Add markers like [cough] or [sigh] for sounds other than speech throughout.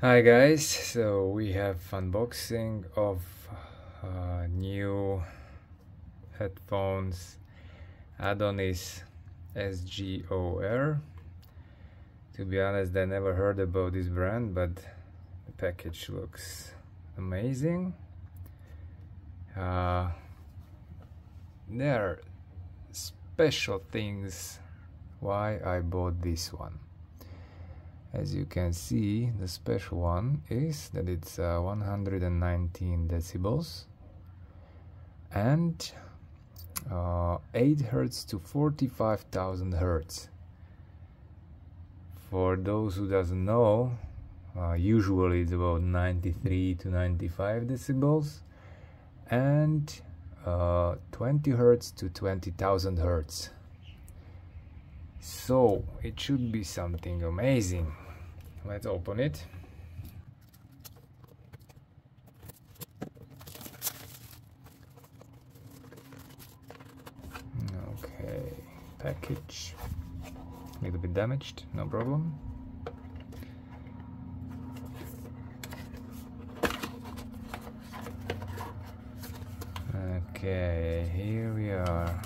Hi guys, so we have unboxing of uh, new headphones Adonis SGOR. To be honest, I never heard about this brand, but the package looks amazing. Uh, there are special things why I bought this one as you can see the special one is that it's uh, 119 decibels and uh, 8 hertz to 45,000 hertz. For those who doesn't know uh, usually it's about 93 to 95 decibels and uh, 20 hertz to 20,000 hertz so it should be something amazing. Let's open it. Okay package. A little bit damaged no problem. Okay here we are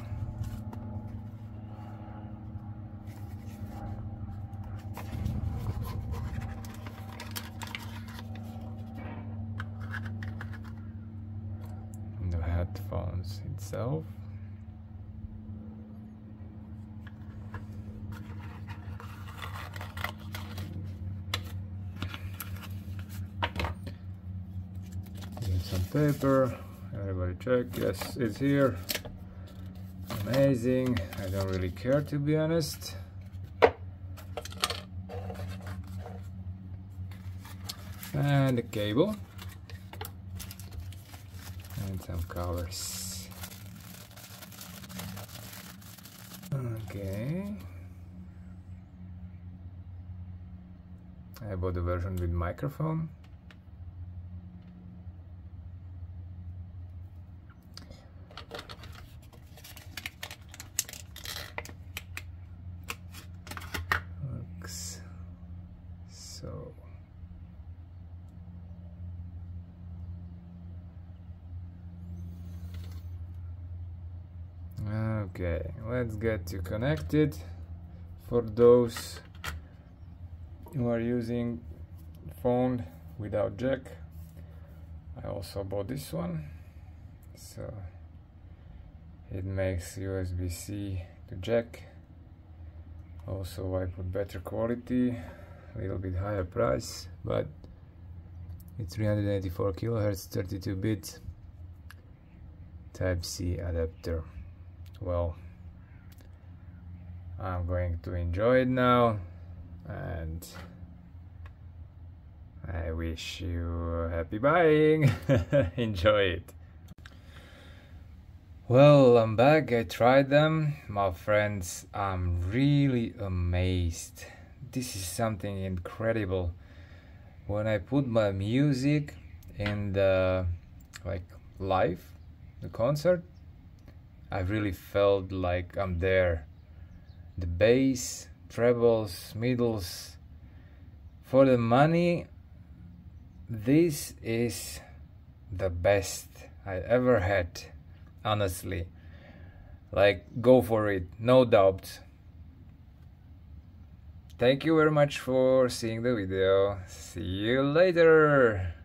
headphones itself. some paper, everybody check, yes it's here. Amazing, I don't really care to be honest. And the cable and some colors. Okay I bought a version with microphone looks so okay let's get you connected. For those who are using phone without jack I also bought this one. So it makes USB-C to jack. Also I put better quality a little bit higher price but it's 384 kilohertz 32 bit type C adapter well I'm going to enjoy it now and I wish you happy buying. [laughs] Enjoy it. Well I'm back. I tried them. My friends I'm really amazed. This is something incredible. When I put my music in the like live the concert I really felt like I'm there. The bass, trebles, middles. For the money, this is the best I ever had, honestly. Like, go for it, no doubt. Thank you very much for seeing the video. See you later.